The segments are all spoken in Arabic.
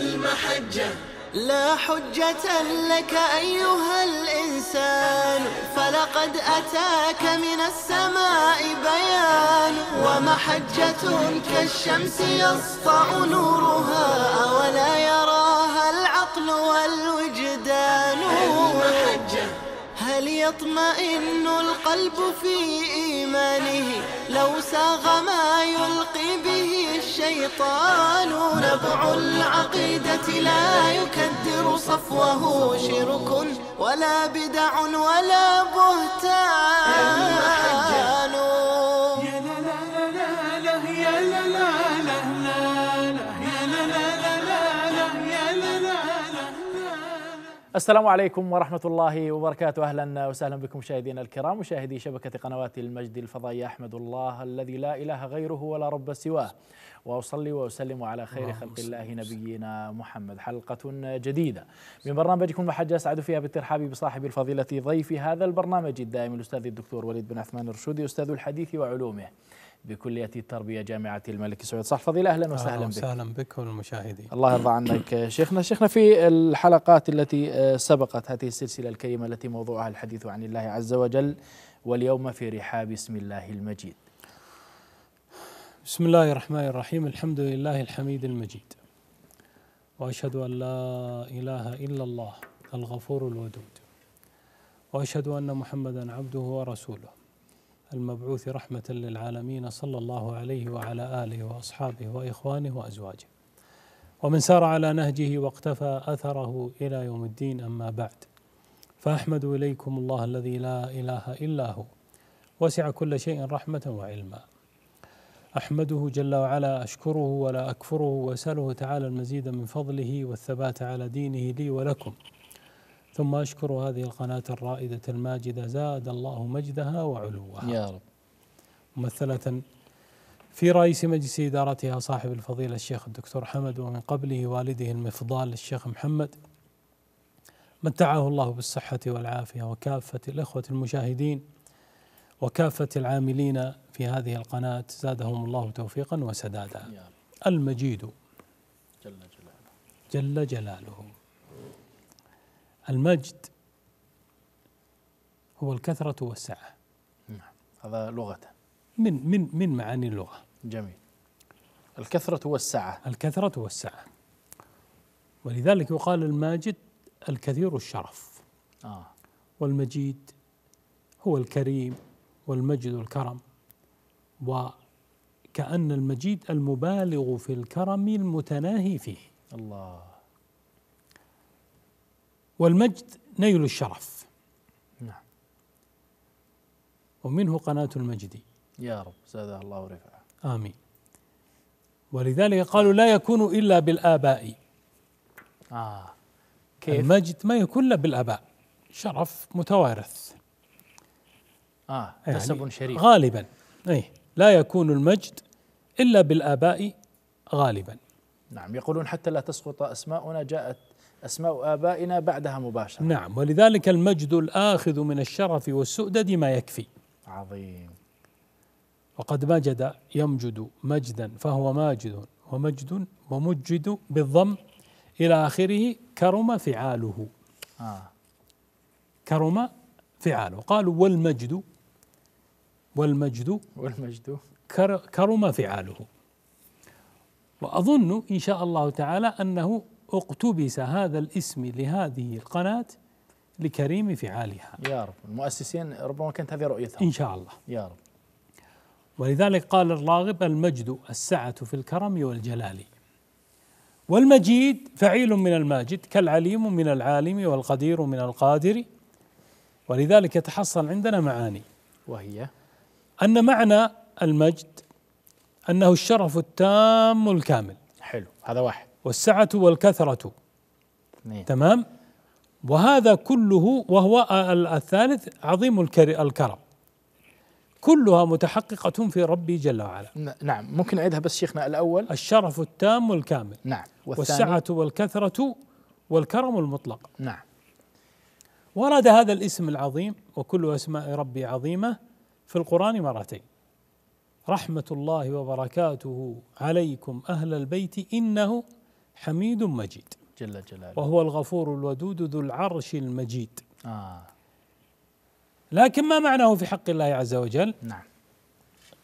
المحجة. لا حجة لك أيها الإنسان فلقد أتاك من السماء بيان. ومحجة كالشمس يسطع نورها أولا يراها العقل والوجدان. يطمئن القلب في إيمانه. لو ساغ ما يلقي به الشيطان نبع العقيدة لا يكدر صفوه. شرك ولا بدع ولا بهتان. السلام عليكم ورحمة الله وبركاته. أهلا وسهلا بكم مشاهدينا الكرام مشاهدي شبكة قنوات المجد الفضائية أحمد الله الذي لا إله غيره ولا رب سواه. وأصلي وأسلم على خير خلق الله نبينا محمد. حلقة جديدة. من برنامجكم محجة أسعد فيها بالترحاب بصاحب الفضيلة ضيف هذا البرنامج الدائم الأستاذ الدكتور وليد بن عثمان الرشودي أستاذ الحديث وعلومه. بكلية التربية جامعة الملك سعود. صح فضيلة أهلا وسهلا بك. وسهلا بك والمشاهدين الله يرضى عنك. شيخنا شيخنا في الحلقات التي آه، سبقت هذه السلسلة الكريمة التي موضوعها الحديث عن الله عز وجل واليوم في رحاب اسم الله المجيد. بسم الله الرحمن الرحيم. الحمد لله الحميد المجيد. وأشهد أن لا إله إلا الله الغفور الودود. وأشهد أن محمدا عبده ورسوله. المبعوث رحمة للعالمين صلى الله عليه وعلى آله وأصحابه وإخوانه وأزواجه. ومن سار على نهجه واقتفى أثره إلى يوم الدين أما بعد. فأحمد إليكم الله الذي لا إله إلا هو. وسع كل شيء رحمة وعلما. أحمده جل وعلا أشكره ولا أكفره وأسأله تعالى المزيد من فضله والثبات على دينه لي ولكم. ثم أشكر هذه القناة الرائدة الماجدة زاد الله مجدها وعلوها. يا رب. ممثلة في رئيس مجلس إدارتها صاحب الفضيلة الشيخ الدكتور حمد ومن قبله والده المفضال الشيخ محمد متعه الله بالصحة والعافية وكافة الإخوة المشاهدين وكافة العاملين في هذه القناة زادهم الله توفيقا وسدادا. المجيد. جل جلاله. جل جلاله. المجد هو الكثرة والسعة. نعم. هذا لغة. من من من معاني اللغة؟ جميل. الكثرة والسعة. الكثرة والسعة. ولذلك يقال الماجد الكثير الشرف. آه. والمجيد هو الكريم والمجد الكرم. وكأن المجيد المبالغ في الكرم المتناهي فيه. الله. والمجد نيل الشرف. نعم. ومنه قناة المجد. يا رب زادها الله رفعه آمين. ولذلك قالوا لا يكون إلا بالآباء. آه. كيف؟ المجد ما يكون إلا بالآباء. شرف متوارث. آه يعني نسب شريف. غالبا. أي لا يكون المجد إلا بالآباء غالبا. نعم يقولون حتى لا تسقط أسماؤنا جاءت أسماء آبائنا بعدها مباشرة. نعم ولذلك المجد الآخذ من الشرف والسؤدد ما يكفي. عظيم. وقد مجد يمجد مجدا فهو ماجد ومجد ومجد بالضم إلى آخره كرم فعاله. آه. كرم فعاله. قالوا والمجد والمجد والمجد. كر- كرم فعاله. وأظن إن شاء الله تعالى أنه اقتبس هذا الاسم لهذه القناة لكريم فعالها. يا رب. المؤسسين ربما كانت هذه رؤيتهم إن شاء الله. يا رب. ولذلك قال الراغب المجد السعة في الكرم والجلال. والمجيد فعيل من الماجد كالعليم من العالم والقدير من القادر. ولذلك يتحصل عندنا معاني. وهي؟ أن معنى المجد أنه الشرف التام الكامل. حلو. هذا واحد. والسعة والكثرة. اثنين. تمام؟ وهذا كله وهو ال- الثالث عظيم الكر- الكرم. كلها متحققة في ربي جل وعلا. نعم. ممكن نعيدها بس شيخنا الأول؟ الشرف التام الكامل نعم. والسعة والكثرة والكرم المطلق. نعم. ورد هذا الاسم العظيم وكل أسماء ربي عظيمة في القرآن مرتين. رحمة الله وبركاته عليكم أهل البيت إنه حميد مجيد. جل جلاله. وهو الغفور الودود ذو العرش المجيد. آه. لكن ما معناه في حق الله عز وجل؟ نعم.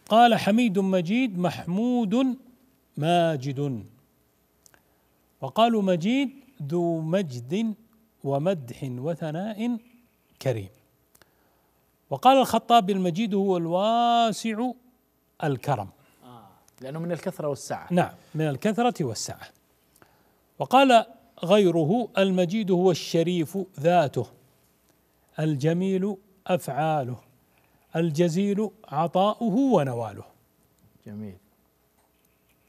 قال حميد مجيد محمود ماجد. وقالوا مجيد ذو مجد ومدح وثناء كريم. وقال الخطابي المجيد هو الواسع الكرم. لأنه من الكثرة والسعة. نعم من الكثرة والسعة. وقال غيره المجيد هو الشريف ذاته الجميل أفعاله الجزيل عطاؤه ونواله. جميل.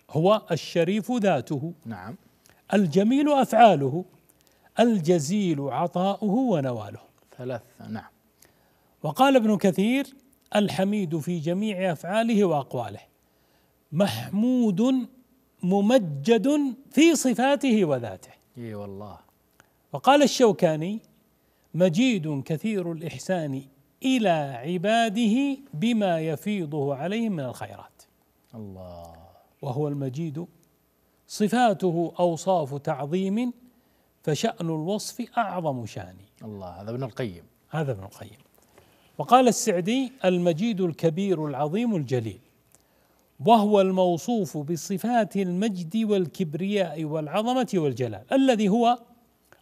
هو الشريف ذاته نعم. الجميل أفعاله الجزيل عطاؤه ونواله. ثلاث نعم. وقال ابن كثير الحميد في جميع أفعاله وأقواله محمود ممجد في صفاته وذاته. إي والله. وقال الشوكاني مجيد كثير الإحسان إلى عباده بما يفيضه عليهم من الخيرات. الله. وهو المجيد صفاته أوصاف تعظيم فشأن الوصف أعظم شان. الله هذا ابن القيم. هذا ابن القيم. وقال السعدي المجيد الكبير العظيم الجليل. وهو الموصوف بصفات المجد والكبرياء والعظمة والجلال الذي هو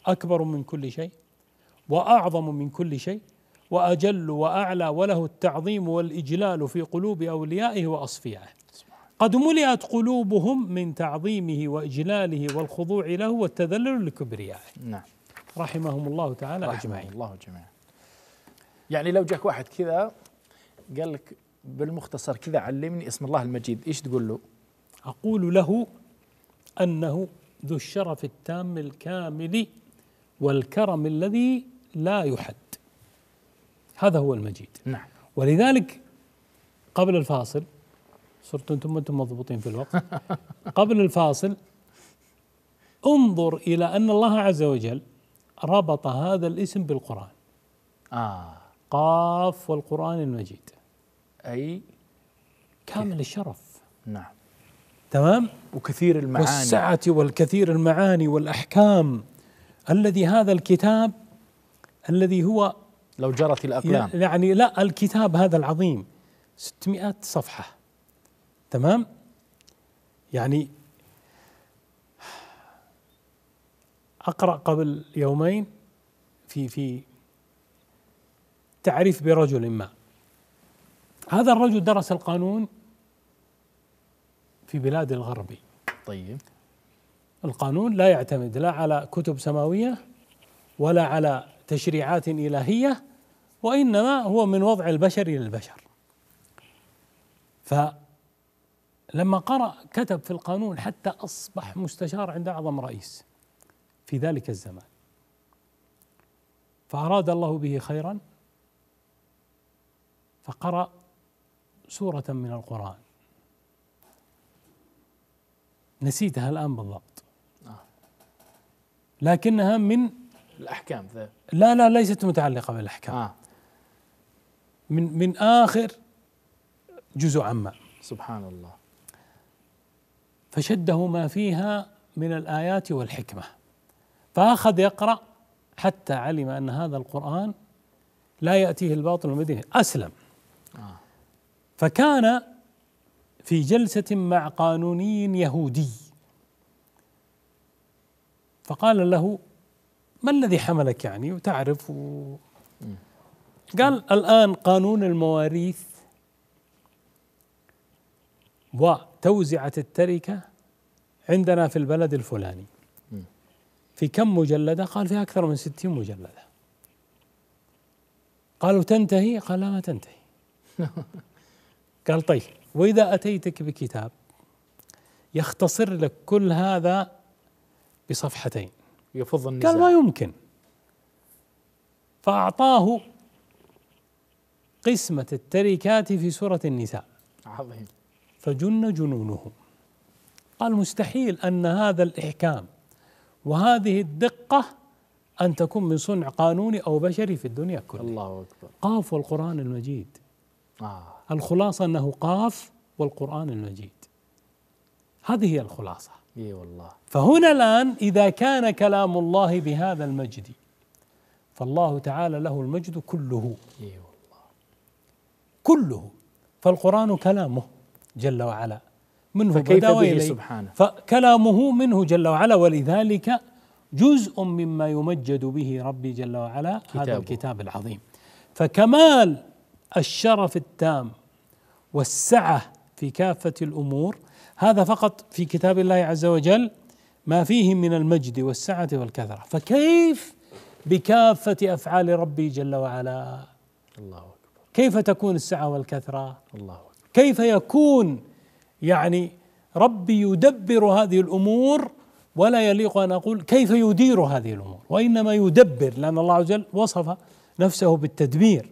أكبر من كل شيء وأعظم من كل شيء وأجل وأعلى وله التعظيم والإجلال في قلوب أوليائه وأصفيائه. قد ملئت قلوبهم من تعظيمه وإجلاله والخضوع له والتذلل لكبريائه. نعم. رحمهم الله تعالى رحمه أجمعين. الله جميعا. يعني لو جاك واحد كذا قال لك بالمختصر كذا علمني اسم الله المجيد إيش تقول له؟ أقول له أنه ذو الشرف التام الكامل والكرم الذي لا يحد. هذا هو المجيد. نعم. ولذلك قبل الفاصل صرتم أنتم أنتم مضبوطين في الوقت. قبل الفاصل انظر إلى أن الله عز وجل ربط هذا الاسم بالقرآن. آه. قاف والقرآن المجيد. أي كامل الشرف. نعم. تمام؟ وكثير المعاني. والسعة والكثير المعاني والأحكام. الذي هذا الكتاب الذي هو لو جرت الأقلام. يعني لا الكتاب هذا العظيم. 600 صفحة. تمام؟ يعني أقرأ قبل يومين في في تعريف برجل ما. هذا الرجل درس القانون في بلاد الغرب. طيب. القانون لا يعتمد لا على كتب سماوية ولا على تشريعات إلهية وإنما هو من وضع البشر للبشر فلما قرأ كتب في القانون حتى أصبح مستشار عند أعظم رئيس في ذلك الزمان. فأراد الله به خيرا فقرأ سورة من القرآن. نسيتها الآن بالضبط. لكنها من الأحكام ذا. لا لا ليست متعلقة بالأحكام. آه. من من آخر جزء عما. سبحان الله. فشده ما فيها من الآيات والحكمة. فأخذ يقرأ حتى علم أن هذا القرآن لا يأتيه الباطل من أسلم. آه. فكان في جلسة مع قانوني يهودي. فقال له ما الذي حملك يعني؟ وتعرف و... قال الآن قانون المواريث وتوزعة التركة عندنا في البلد الفلاني. في كم مجلدة؟ قال في أكثر من ستين مجلدة. قالوا تنتهي؟ قال لا ما تنتهي. قال طيب وإذا أتيتك بكتاب يختصر لك كل هذا بصفحتين. يفض النزاع. قال ما يمكن. فأعطاه قسمة التركات في سورة النساء. عظيم. فجن جنونه. قال مستحيل أن هذا الإحكام وهذه الدقة أن تكون من صنع قانوني أو بشري في الدنيا كلها. الله أكبر. قاف والقرآن المجيد. آه. الخلاصة أنه قاف والقرآن المجيد. هذه هي الخلاصة. إي والله. فهنا الآن إذا كان كلام الله بهذا المجد فالله تعالى له المجد كله. إي والله. كله. فالقرآن كلامه جل وعلا. منه فكيف بدأ وإليه. سبحانه؟ فكلامه منه جل وعلا ولذلك جزء مما يمجد به ربي جل وعلا هذا كتابه. الكتاب العظيم. فكمال الشرف التام والسعة في كافة الأمور هذا فقط في كتاب الله عز وجل ما فيه من المجد والسعة والكثرة. فكيف بكافة أفعال ربي جل وعلا؟ الله أكبر. كيف تكون السعة والكثرة؟ الله أكبر. كيف يكون يعني ربي يدبر هذه الأمور ولا يليق أن أقول كيف يدير هذه الأمور؟ وإنما يدبر لأن الله عز وجل وصف نفسه بالتدبير.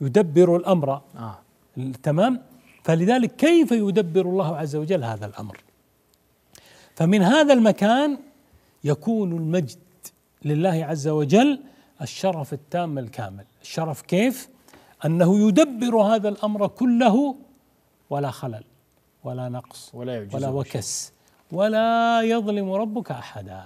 يدبر الأمر. آه. تمام؟ فلذلك كيف يدبر الله عز وجل هذا الأمر؟ فمن هذا المكان يكون المجد لله عز وجل الشرف التام الكامل. الشرف كيف؟ أنه يدبر هذا الأمر كله ولا خلل ولا نقص ولا ولا. وكس ولا يظلم ربك أحدا.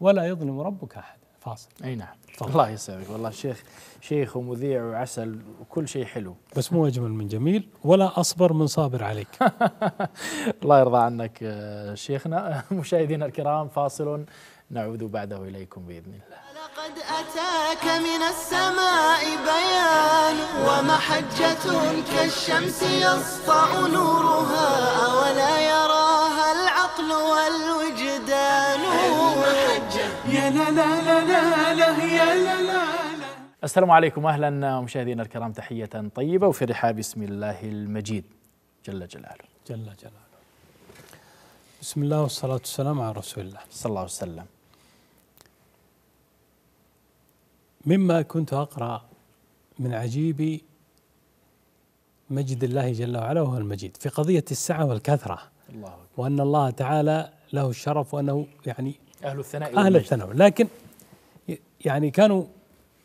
ولا يظلم ربك أحدا. فاصل. أي نعم. تفضل. الله يسعدك والله شيخ شيخ ومذيع وعسل وكل شيء حلو. بس مو أجمل من جميل ولا أصبر من صابر عليك. الله يرضى عنك آه، شيخنا. مشاهدينا الكرام فاصل. نعود بعده إليكم بإذن الله. لقد أتاك من السماء بيان ومحجة كالشمس يسطع نورها أولا يراها العقل والوجدان. يا لا لا لا لا لا يا لا لا لا. السلام عليكم أهلا مشاهدينا الكرام تحية طيبة وفي رحاب بسم الله المجيد. جل جلاله. جل جلاله. بسم الله والصلاة والسلام على رسول الله. صلى الله عليه وسلم. مما كنت أقرأ من عجيب مجد الله جل وعلا وهو المجيد. في قضية السعة والكثرة الله أكبر. وأن الله تعالى له الشرف وأنه يعني أهل الثناء أهل والمجد. الثناء. لكن يعني كانوا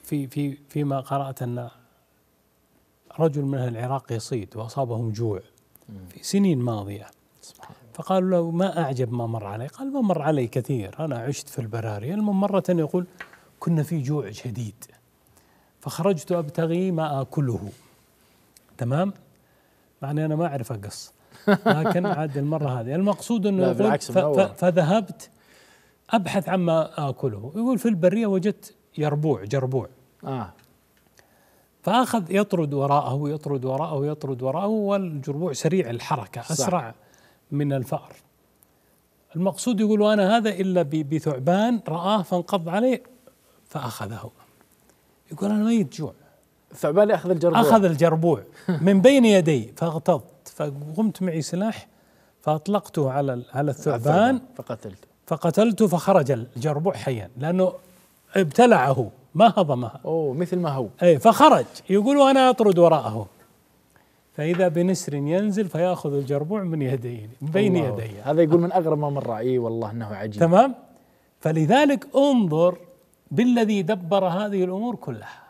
في في فيما قرأت أن رجل من أهل العراق يصيد وأصابهم جوع في سنين الله. فقالوا له ما أعجب ما مر علي قال ما مر علي كثير. أنا عشت في البراري. المهم مرة يقول كنا في جوع شديد. فخرجت أبتغي ما آكله. تمام؟ معني أنا ما أعرف أقص. لكن عاد المرة هذه. المقصود يقول بالعكس فذهبت أبحث عما آكله. يقول في البرية وجدت يربوع جربوع. آه. فأخذ يطرد وراءه يطرد وراءه يطرد وراءه والجربوع سريع الحركة صح. أسرع من الفأر. المقصود يقول وأنا هذا إلا ب- بثعبان رآه فانقض عليه فأخذه. يقول أنا ميت جوع ثعبان اخذ الجربوع. أخذ الجربوع. من بين يدي فاغتظت فقمت معي سلاح فأطلقته على على الثعبان. فقتلته. فقتلته فخرج الجربوع حيا لأنه ابتلعه ما هضمها أوه مثل ما هو. أي فخرج. يقول وأنا أطرد وراءه. فإذا بنسر ينزل فيأخذ الجربوع من يديه من بين يديه. هذا يقول من اغرب ما مر إي والله إنه عجيب. تمام؟ فلذلك انظر بالذي دبر هذه الأمور كلها.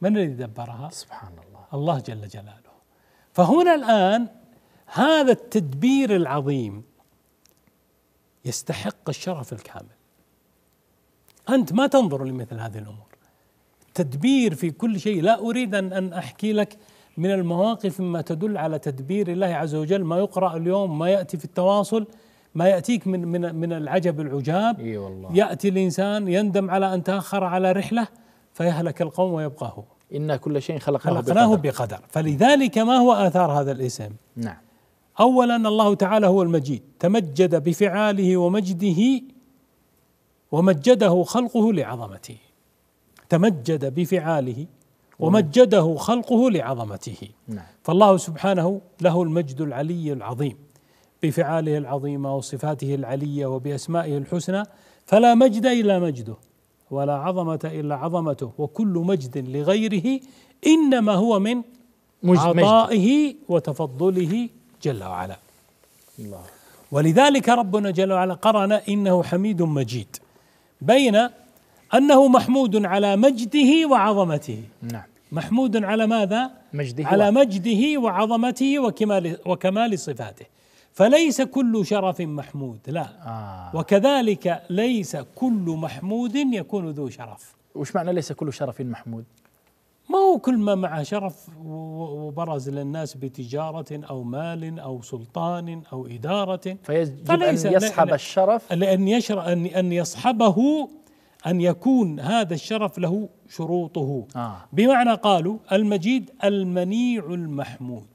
من الذي دبرها؟ سبحان الله. الله جل جلاله. فهنا الآن هذا التدبير العظيم يستحق الشرف الكامل. أنت ما تنظر لمثل هذه الأمور. تدبير في كل شيء. لا أريد ان أن أحكي لك من المواقف مما تدل على تدبير الله عز وجل. ما يقرأ اليوم ما يأتي في التواصل ما يأتيك من من من العجب العجاب. إي والله. يأتي الإنسان يندم على أن تأخر على رحلة فيهلك القوم ويبقى هو إنا كل شيء خلقناه خلقناه بقدر. بقدر. فلذلك ما هو آثار هذا الإسم؟ نعم. اولا الله تعالى هو المجيد تمجد بفعاله ومجده ومجده خلقه لعظمته. تمجد بفعاله ومجده خلقه لعظمته. نعم. فالله سبحانه له المجد العلي العظيم. بفعاله العظيمة وصفاته العلية وبأسمائه الحسنى فلا مجد إلا مجده ولا عظمة إلا عظمته. وكل مجد لغيره إنما هو من عطائه وتفضله جل وعلا. الله. ولذلك ربنا جل وعلا قرن إنه حميد مجيد بين أنه محمود على مجده وعظمته. نعم. محمود على ماذا؟ مجده على مجده وعظمته وكمال وكمال صفاته. فليس كل شرف محمود لا. آه. وكذلك ليس كل محمود يكون ذو شرف. وش معنى ليس كل شرف محمود؟ ما هو كل ما معه شرف وبرز للناس بتجارة أو مال أو سلطان أو إدارة. فيجب أن يصحب الشرف. لأن يشر أن أن يصحبه أن يكون هذا الشرف له شروطه. آه. بمعنى قالوا المجيد المنيع المحمود.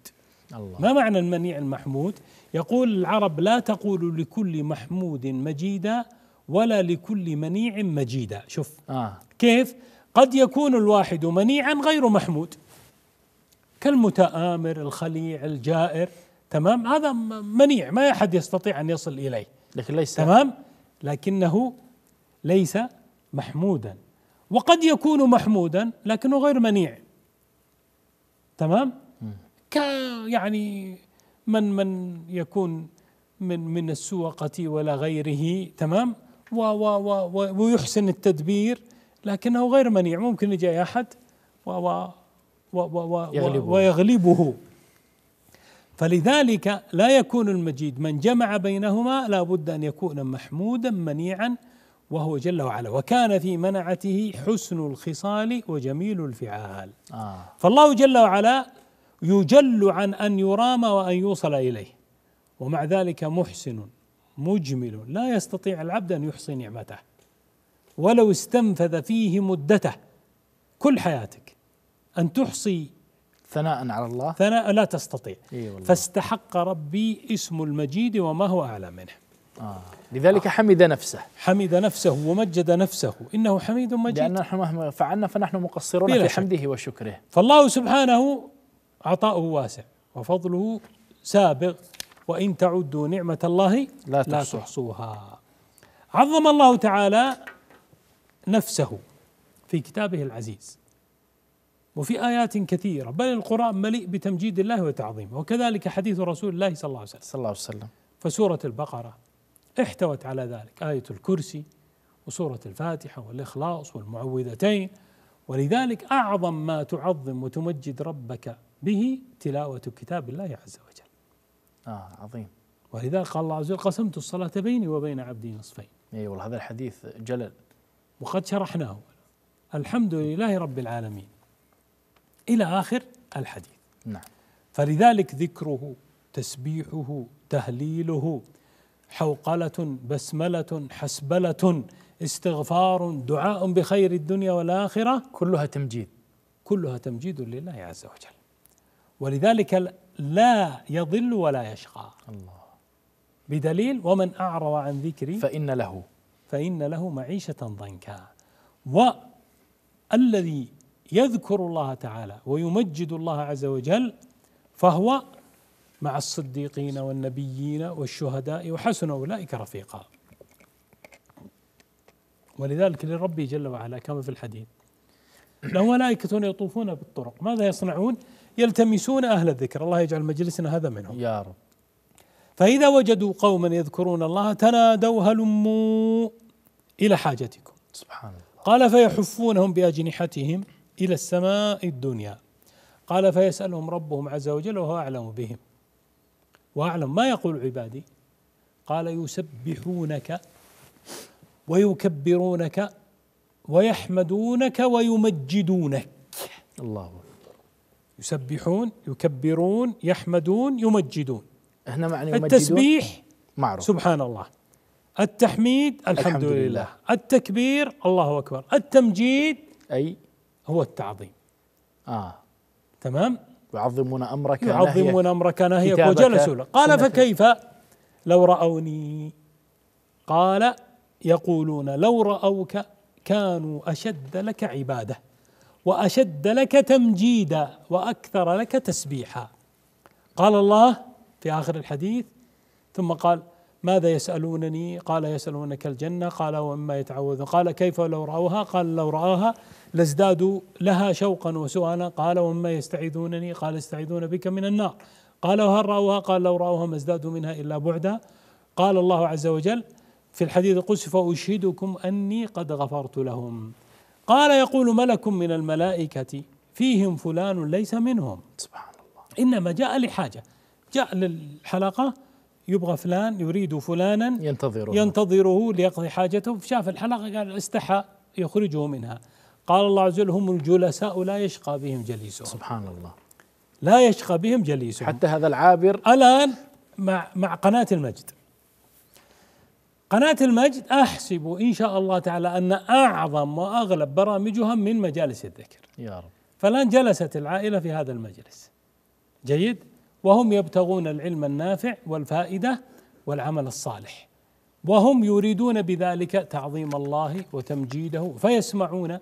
الله. ما معنى المنيع المحمود؟ يقول العرب لا تقول لكل محمود مجيدا ولا لكل منيع مجيدا. شوف آه. كيف؟ قد يكون الواحد منيعا غير محمود. كالمتآمر الخليع الجائر تمام؟ هذا منيع ما أحد يستطيع أن يصل إليه. لكن ليس. تمام؟ لكنه ليس محمودا. وقد يكون محمودا لكنه غير منيع. تمام؟ ك يعني من من يكون من من السوقة ولا غيره تمام؟ و و و ويحسن التدبير لكنه غير منيع. ممكن يجي أحد و و و و و يغلبه. ويغلبه. فلذلك لا يكون المجيد من جمع بينهما لا بد أن يكون محمودا منيعا وهو جل وعلا. وكان في منعته حسن الخصال وجميل الفعال. آه. فالله جل وعلا يجل عن أن يرام وأن يوصل إليه. ومع ذلك محسن مجمل. لا يستطيع العبد أن يحصي نعمته. ولو استنفذ فيه مدته كل حياتك أن تحصي ثناء على الله. ثناء لا تستطيع. إي والله. فاستحق ربي اسم المجيد وما هو أعلى منه. آه. لذلك حمد نفسه. حمد نفسه ومجد نفسه. إنه حميد مجيد. لأن نحن مهما فعلنا فنحن مقصرون في شك. حمده وشكره. فالله سبحانه عطاؤه واسع وفضله سابغ وإن تعدوا نعمة الله لا لا. تحصوها. عظم الله تعالى نفسه في كتابه العزيز. وفي آيات كثيرة بل القرآن مليء بتمجيد الله وتعظيمه. وكذلك حديث رسول الله صلى الله عليه وسلم. صلى الله عليه وسلم. فسورة البقرة احتوت على ذلك. آية الكرسي وسورة الفاتحة والإخلاص والمعوذتين. ولذلك أعظم ما تعظم وتمجد ربك به تلاوة كتاب الله عز وجل. آه عظيم. ولذلك قال الله عز وجل قسمت الصلاة بيني وبين عبدي نصفين. اي والله هذا الحديث جلل. وقد شرحناه. الحمد لله رب العالمين. إلى آخر الحديث. نعم. فلذلك ذكره تسبيحه تهليله حوقلة بسملة حسبلة استغفار دعاء بخير الدنيا والآخرة. كلها تمجيد. كلها تمجيد لله عز وجل. ولذلك لا يضل ولا يشقى. الله. بدليل ومن أعرض عن ذكري فإن له. فإن له معيشة ضنكا. والذي يذكر الله تعالى ويمجد الله عز وجل فهو مع الصديقين والنبيين والشهداء وحسن أولئك رفيقا. ولذلك لربي جل وعلا كما في الحديث له ملائكة يطوفون بالطرق. ماذا يصنعون؟ يلتمسون أهل الذكر. الله يجعل مجلسنا هذا منهم. يا رب. فإذا وجدوا قوما يذكرون الله تنادوا هلموا إلى حاجتكم. سبحان الله. قال فيحفونهم بأجنحتهم إلى السماء الدنيا. قال فيسألهم ربهم عز وجل وهو أعلم بهم. وأعلم ما يقول عبادي؟ قال يسبحونك ويكبرونك ويحمدونك ويمجدونك. الله. يسبحون يكبرون يحمدون يمجدون. هنا يمجدون التسبيح معروف. سبحان الله. التحميد الحمد, الحمد لله. لله. التكبير الله أكبر. التمجيد أي؟ هو التعظيم. آه. تمام؟ يعظمون أمرك يعظمون. أمرك نهيك وجلسوا له قال. فكيف؟ لو رأوني. قال يقولون لو رأوك كانوا أشد لك عبادة وأشد لك تمجيدا وأكثر لك تسبيحا. قال الله في آخر الحديث ثم قال ماذا يسألونني؟ قال يسألونك الجنة. قال ومما يتعوذون. قال كيف لو رأوها؟ قال لو رأوها لازدادوا لها شوقا وسؤالا. قال ومما يستعيذونني؟ قال يستعيذون بك من النار. قال وهل رأوها؟ قال لو رأوها ما ازدادوا منها إلا بعدا. قال الله عز وجل في الحديث القدسي فأشهدكم أني قد غفرت لهم. قال يقول ملك من الملائكة فيهم فلان ليس منهم. سبحان الله. إنما جاء لحاجة. جاء للحلقة يبغى فلان يريد فلانا ينتظره. ينتظره ليقضي حاجته. شاف الحلقة قال استحى يخرجه منها. قال الله عز وجل هم الجلساء لا يشقى بهم جليسهم. سبحان الله. لا يشقى بهم جليسهم. حتى هذا العابر الآن مع مع قناة المجد. قناة المجد أحسب إن شاء الله تعالى أن أعظم وأغلب برامجها من مجالس الذكر. يا رب. فالآن جلست العائلة في هذا المجلس. جيد؟ وهم يبتغون العلم النافع والفائدة والعمل الصالح. وهم يريدون بذلك تعظيم الله وتمجيده فيسمعون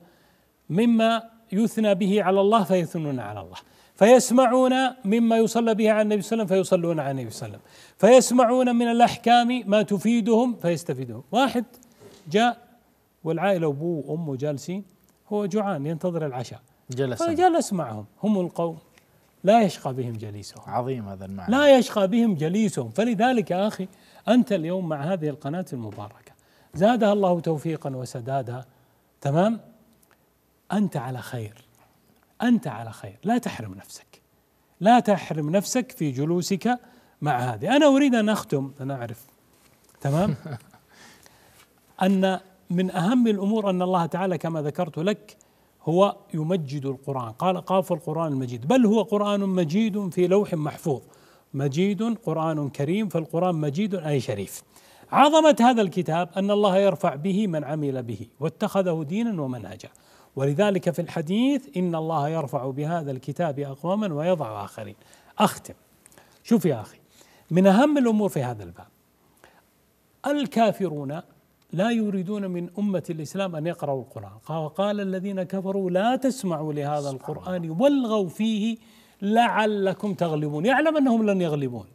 مما يثنى به على الله فيثنون على الله. فيسمعون مما يصلى به على النبي صلى الله عليه وسلم فيصلون على النبي صلى الله عليه وسلم. فيسمعون من الأحكام ما تفيدهم فيستفيدون واحد جاء والعائلة أبوه وأمه جالسين هو جوعان ينتظر العشاء. جلس. فجلس معهم هم القوم. لا يشقى بهم جليسهم. عظيم هذا المعنى. لا يشقى بهم جليسهم. فلذلك يا أخي أنت اليوم مع هذه القناة المباركة زادها الله توفيقا وسدادا تمام؟ أنت على خير. أنت على خير. لا تحرم نفسك. لا تحرم نفسك في جلوسك مع هذه. أنا أريد أن أختم أنا أعرف تمام؟ أن من أهم الأمور أن الله تعالى كما ذكرت لك هو يمجد القرآن. قال قاف القرآن المجيد. بل هو قرآن مجيد في لوح محفوظ. مجيد قرآن كريم فالقرآن مجيد أي شريف. عظمة هذا الكتاب أن الله يرفع به من عمل به واتخذه دينا ومنهجا. ولذلك في الحديث إن الله يرفع بهذا الكتاب أقواما ويضع آخرين. أختم. شوف يا أخي من أهم الأمور في هذا الباب الكافرون لا يريدون من أمة الإسلام أن يقرأوا القرآن. وقال الذين كفروا لا تسمعوا لهذا القرآن والغوا فيه لعلكم تغلبون. يعلم أنهم لن يغلبون.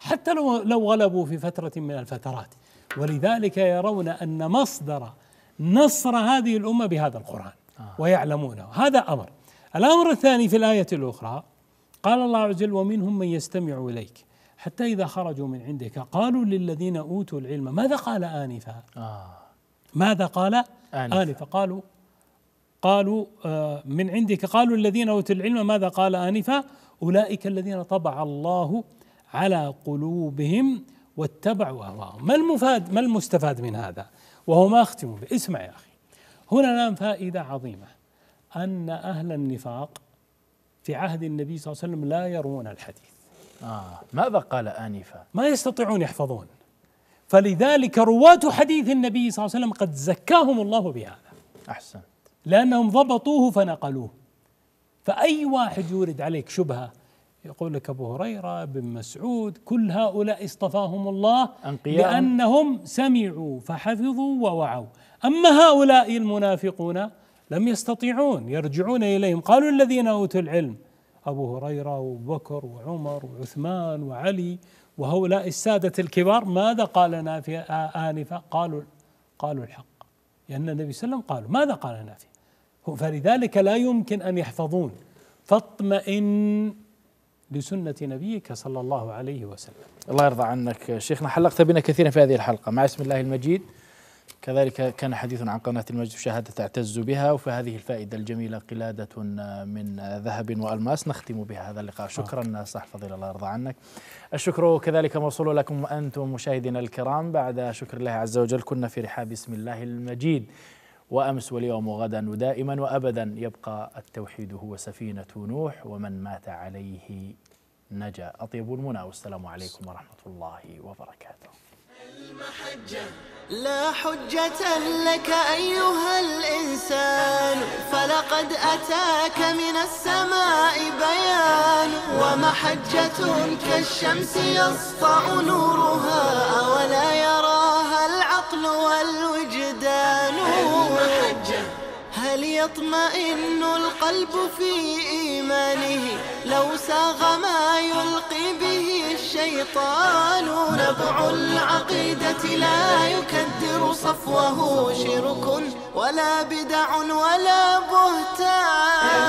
حتى لو لو غلبوا في فترة من الفترات. ولذلك يرون أن مصدر نصر هذه الأمة بهذا القرآن. ويعلمونه. هذا أمر. الأمر الثاني في الآية الأخرى قال الله عز وجل ومنهم من يستمع إليك. حتى إذا خرجوا من عندك قالوا للذين أوتوا العلم ماذا قال آنفا آه. ماذا قال آنفا. آنفا قالوا قالوا آه، من عندك قالوا الذين أوتوا العلم ماذا قال آنفا أولئك الذين طبع الله على قلوبهم واتبعوا أهواءهم ما المفاد ما المستفاد من هذا؟ وهو ما أختم به. اسمع يا أخي. هنا نام فائدة عظيمة. أن أهل النفاق في عهد النبي صلى الله عليه وسلم لا يروون الحديث. آه. ماذا قال آنفا؟ ما يستطيعون يحفظون. فلذلك رواة حديث النبي صلى الله عليه وسلم قد زكاهم الله بهذا. أحسن لأنهم ضبطوه فنقلوه. فأي واحد يورد عليك شبهة يقول لك أبو هريرة بن مسعود كل هؤلاء اصطفاهم الله أنقياء. لأنهم سمعوا فحفظوا ووعوا. أما هؤلاء المنافقون لم يستطيعون يرجعون إليهم. قالوا الذين أوتوا العلم أبو هريرة وأبو بكر وعمر وعثمان وعلي وهؤلاء السادة الكبار ماذا قال نافع آنفا قالوا قالوا الحق. لأن النبي صلى الله عليه وسلم قالوا ماذا قال نافع فلذلك لا يمكن أن يحفظون. فاطمئن لسنة نبيك صلى الله عليه وسلم. الله يرضى عنك. شيخنا حلقت بنا كثيرا في هذه الحلقة. مع اسم الله المجيد كذلك كان حديث عن قناة المجد وشهادة تعتز بها وفي هذه الفائدة الجميلة قلادة من ذهب وألماس نختم بها هذا اللقاء. شكرا صاحب الفضيلة الله يرضى عنك. الشكر كذلك موصول لكم أنتم مشاهدينا الكرام. بعد شكر الله عز وجل كنا في رحاب اسم الله المجيد. وأمس واليوم وغدا ودائما وأبدا يبقى التوحيد هو سفينة نوح ومن مات عليه نجا. أطيب المنى والسلام عليكم ورحمة الله وبركاته. لا حجة لك أيها الإنسان فلقد أتاك من السماء بيان. ومحجة كالشمس يسطع نورها أولا يراها العقل والوجدان. يطمئن القلب في إيمانه. لو ساغ ما يلقي به الشيطان نبع العقيدة لا يكدر صفوه. شرك ولا بدع ولا بهتان.